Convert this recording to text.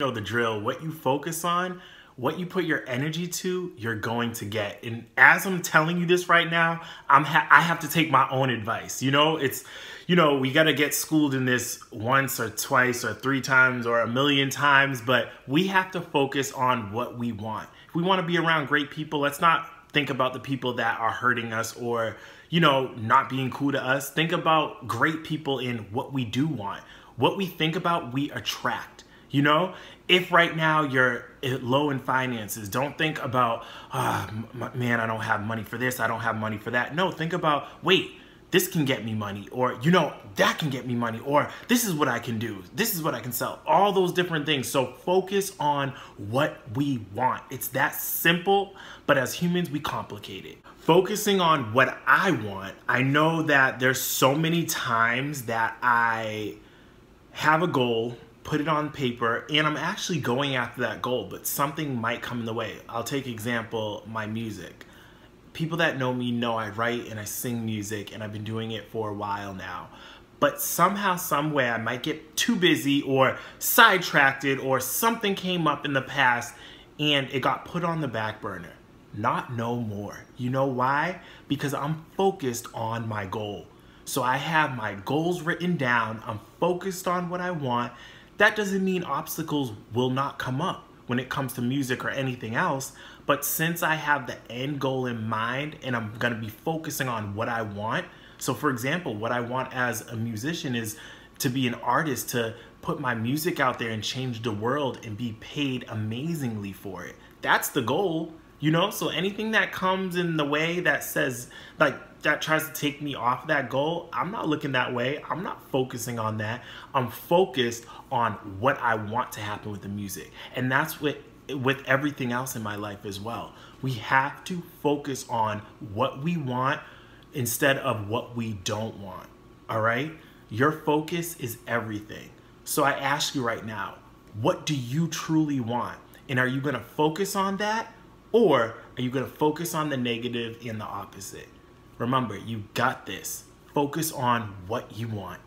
know the drill. What you focus on, what you put your energy to, you're going to get. And as I'm telling you this right now, I'm ha I have to take my own advice. You know, it's you know, we got to get schooled in this once or twice or three times or a million times, but we have to focus on what we want. If we want to be around great people, let's not think about the people that are hurting us or, you know, not being cool to us. Think about great people in what we do want. What we think about, we attract. You know, if right now you're eh, low in finances, don't think about, oh, man, I don't have money for this, I don't have money for that. No, think about, wait, this can get me money, or, you know, that can get me money, or this is what I can do, this is what I can sell, all those different things. So focus on what we want. It's that simple, but as humans, we complicate it. Focusing on what I want, I know that there's so many times that I have a goal put it on paper, and I'm actually going after that goal, but something might come in the way. I'll take example, my music. People that know me know I write and I sing music, and I've been doing it for a while now. But somehow, someway, I might get too busy or sidetracked or something came up in the past and it got put on the back burner. Not no more. You know why? Because I'm focused on my goal. So I have my goals written down. I'm focused on what I want that doesn't mean obstacles will not come up when it comes to music or anything else. But since I have the end goal in mind and I'm going to be focusing on what I want. So, for example, what I want as a musician is to be an artist, to put my music out there and change the world and be paid amazingly for it. That's the goal, you know? So, anything that comes in the way that says, like, that tries to take me off that goal, I'm not looking that way. I'm not focusing on that. I'm focused on what I want to happen with the music. And that's what with everything else in my life as well. We have to focus on what we want instead of what we don't want. All right? Your focus is everything. So I ask you right now, what do you truly want? And are you going to focus on that or are you going to focus on the negative and the opposite? Remember, you got this. Focus on what you want.